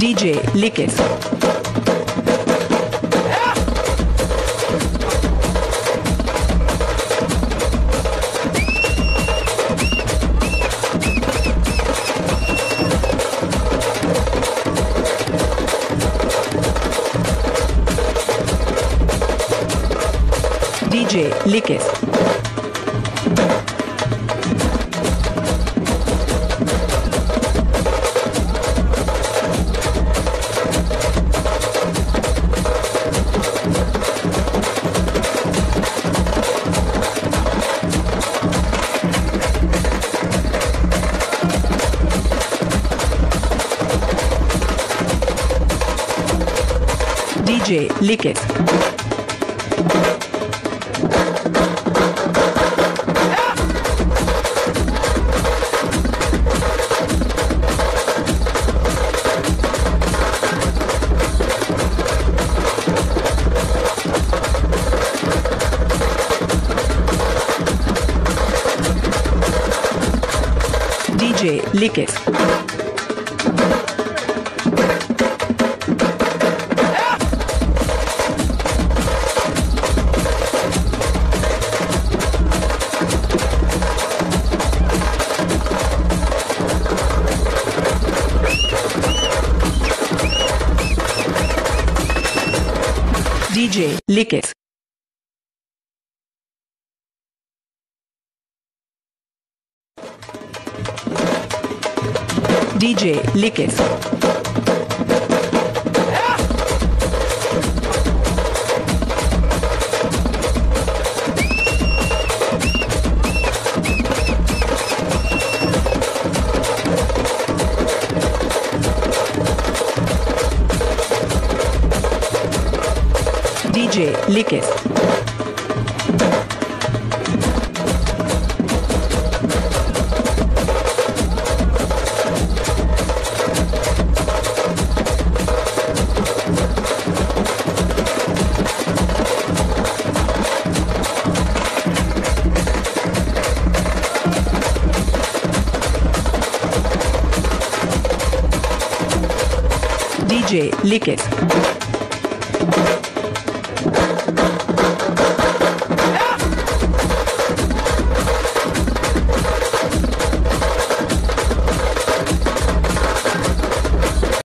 DJ Lickett. DJ Lickett. DJ Lick It. Lick It. DJ, lick it. DJ, lick it. DJ Likis. DJ Likis.